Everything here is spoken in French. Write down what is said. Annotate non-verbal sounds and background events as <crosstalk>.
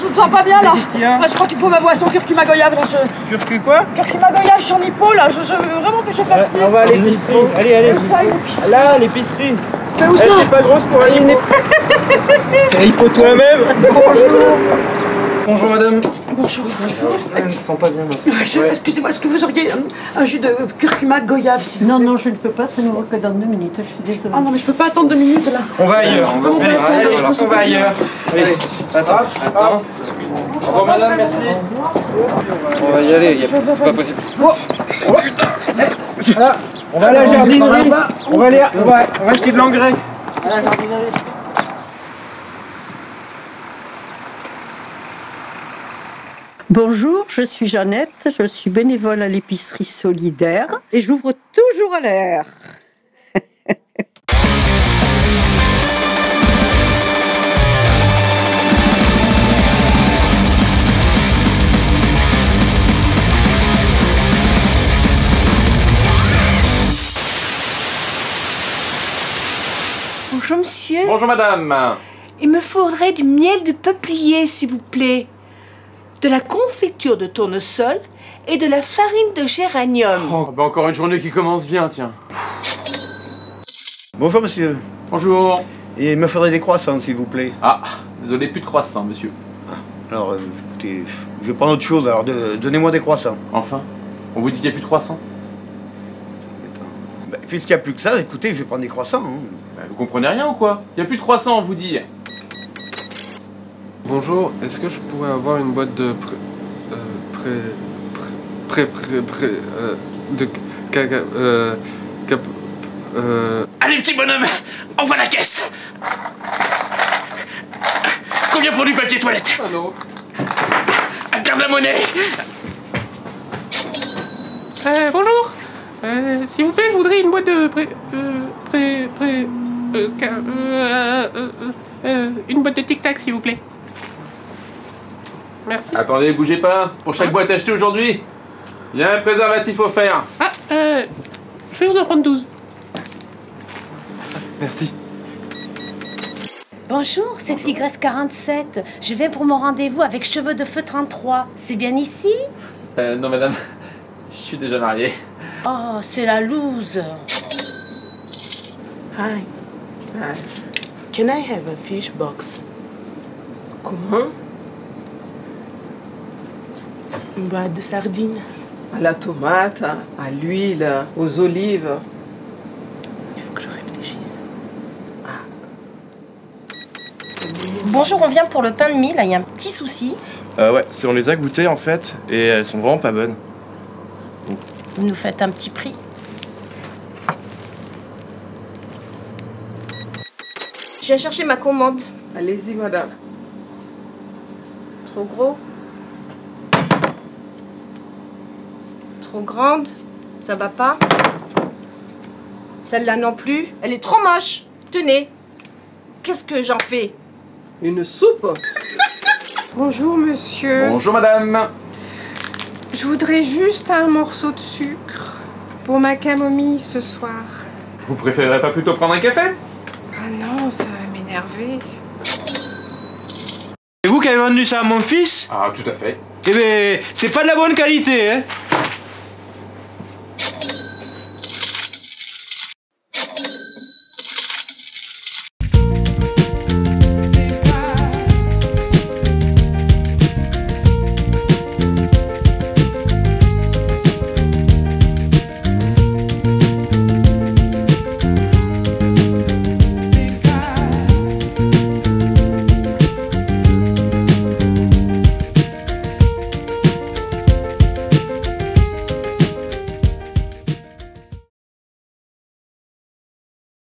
je me sens pas bien là. Qu'est-ce qu'il y a Ah, je crois qu'il faut ma boisson curcuma goyave là. Je... Turc quoi Curcuma goyave, je suis en hypo là. Je, je veux vraiment que je parte. On va à l'épicerie. Allez, allez. ça, l'épicerie. Là, l'épicerie. Mais où ça Elle est pas grosse pour aller. T'as <laughs> hypo toi-même. Bonjour. Bonjour madame. Bonjour. Elle ne sent pas bien. Excusez-moi, est-ce que vous auriez un, un jus de curcuma goyave s'il Non, non, je ne peux pas, ça ne que dans deux minutes, je suis désolée. Ah non, mais je peux pas attendre deux minutes là. On va ailleurs. Allez, on va ailleurs. Allez. Attends, attends. Au revoir madame, merci. On va y aller, c'est pas possible. Voilà, on va à la jardinerie. On va aller, on va, on va acheter de l'engrais. À la jardinerie. Bonjour, je suis Jeannette, je suis bénévole à l'épicerie solidaire et j'ouvre toujours à l'air. Bonjour monsieur, Bonjour madame. il me faudrait du miel de peuplier s'il vous plaît, de la confiture de tournesol et de la farine de géranium. Oh, bah encore une journée qui commence bien, tiens. Bonjour monsieur. Bonjour. Et il me faudrait des croissants s'il vous plaît. Ah, désolé, plus de croissants, monsieur. Alors euh, écoutez, je vais prendre autre chose, alors de- donnez-moi des croissants. Enfin, on vous dit qu'il n'y a plus de croissants Bah, Puisqu'il n'y a plus que ça, écoutez, je vais prendre des croissants. hein. Bah, Vous comprenez rien ou quoi? Il n'y a plus de croissants, on vous dit. Bonjour, est-ce que je pourrais avoir une boîte de pré... euh, pré... pré... pré... pré... pré... euh, de... caca... euh... cap... euh... Allez, petit bonhomme, envoie la caisse. Combien pour du papier toilette? Allô Garde la monnaie. Euh, bonjour. Euh, S'il vous plaît, je voudrais une boîte de pré... euh... pré... pré... euh... euh... euh... euh... une boîte de tic-tac, s'il vous plaît. Merci. Attendez, bougez pas. Pour chaque boîte achetée aujourd'hui, il y a un préservatif offert. Ah, euh... Je vais vous en prendre 12. Merci. Bonjour, c'est Tigresse 47. Je viens pour mon rendez-vous avec Cheveux de Feu 33. C'est bien ici? Euh, non madame, je suis déjà marié. Oh, c'est la loose. Hi. Can I have a fish box? Comment? Une boîte de sardines. À la tomate, à l'huile, aux olives. Il faut que je réfléchisse. Bonjour, on vient pour le pain de mie, là il y a un petit souci. Euh, ouais, c'est on les a goûtées en fait et elles sont vraiment pas bonnes. Vous nous faites un petit prix. Je viens chercher ma commande. Allez-y, madame. Trop gros Trop grande Ça va pas Celle-là non plus Elle est trop moche Tenez Qu'est-ce que j'en fais? Une soupe Bonjour monsieur. Bonjour madame. Je voudrais juste un morceau de sucre pour ma camomille ce soir. Vous préférez pas plutôt prendre un café? Ah non, ça va m'énerver. C'est vous qui avez vendu ça à mon fils? Ah, tout à fait. Eh ben, c'est pas de la bonne qualité, hein?